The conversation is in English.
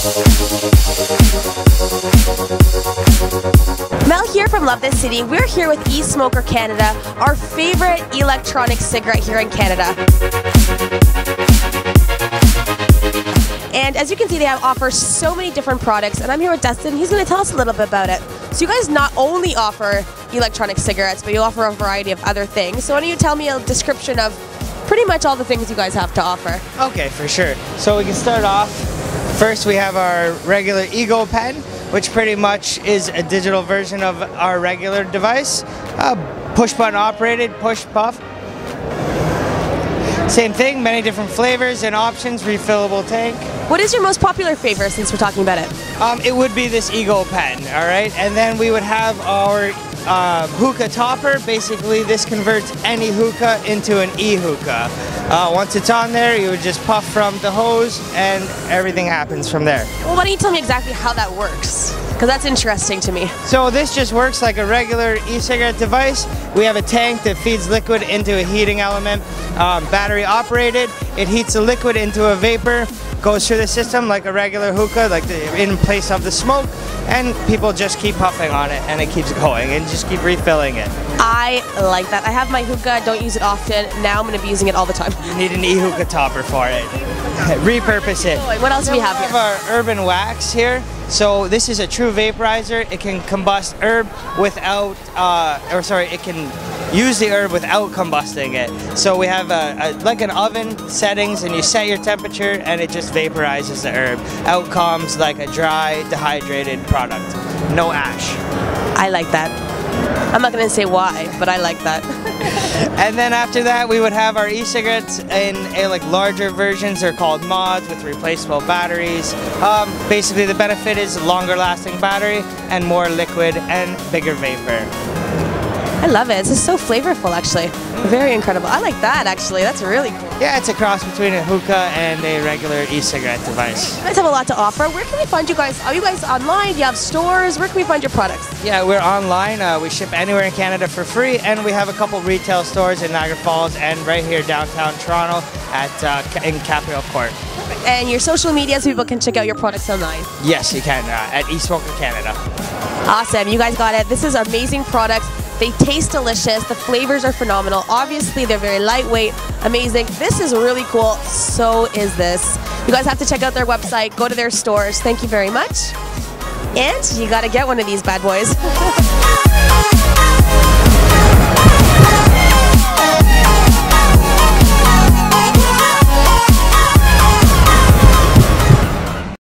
Mel here from Love This City. We're here with eSmoker Canada, our favorite electronic cigarette here in Canada. And as you can see, they have offer so many different products. And I'm here with Dustin. He's going to tell us a little bit about it. So you guys not only offer electronic cigarettes, but you offer a variety of other things. So why don't you tell me a description of pretty much all the things you guys have to offer? Okay, for sure. So we can start off. First, we have our regular Ego pen, which pretty much is a digital version of our regular device. Uh, push button operated, push puff. Same thing, many different flavors and options, refillable tank. What is your most popular flavor since we're talking about it? Um, it would be this Ego pen, all right? And then we would have our uh, hookah topper. Basically, this converts any hookah into an e-hookah. Uh, once it's on there, you would just puff from the hose and everything happens from there. Well, why don't you tell me exactly how that works? Because that's interesting to me. So this just works like a regular e-cigarette device. We have a tank that feeds liquid into a heating element, um, battery operated. It heats the liquid into a vapor, goes through the system like a regular hookah, like the, in place of the smoke, and people just keep puffing on it and it keeps going and just keep refilling it. I like that. I have my hookah, don't use it often. Now I'm going to be using it all the time. You need an e-hookah topper for it. Repurpose it. What else do we have We have our urban wax here. So this is a true vaporizer. It can combust herb without, uh, or sorry, it can use the herb without combusting it. So we have a, a like an oven settings, and you set your temperature, and it just vaporizes the herb. Out comes like a dry, dehydrated product. No ash. I like that. I'm not going to say why, but I like that. And then after that, we would have our e-cigarettes in a like larger versions. They're called mods with replaceable batteries. Um, basically, the benefit is longer lasting battery and more liquid and bigger vapor. I love it. This is so flavorful, actually. Very incredible. I like that, actually. That's really cool. Yeah, it's a cross between a hookah and a regular e-cigarette device. You guys have a lot to offer. Where can we find you guys? Are you guys online? Do you have stores? Where can we find your products? Yeah, we're online. Uh, we ship anywhere in Canada for free, and we have a couple retail stores in Niagara Falls and right here downtown Toronto at uh, in Capitol Court. And your social media so people can check out your products online. Yes, you can uh, at eSmoker Canada. Awesome. You guys got it. This is amazing products. They taste delicious. The flavors are phenomenal. Obviously, they're very lightweight, amazing. This is really cool. So is this. You guys have to check out their website, go to their stores. Thank you very much. And you got to get one of these bad boys.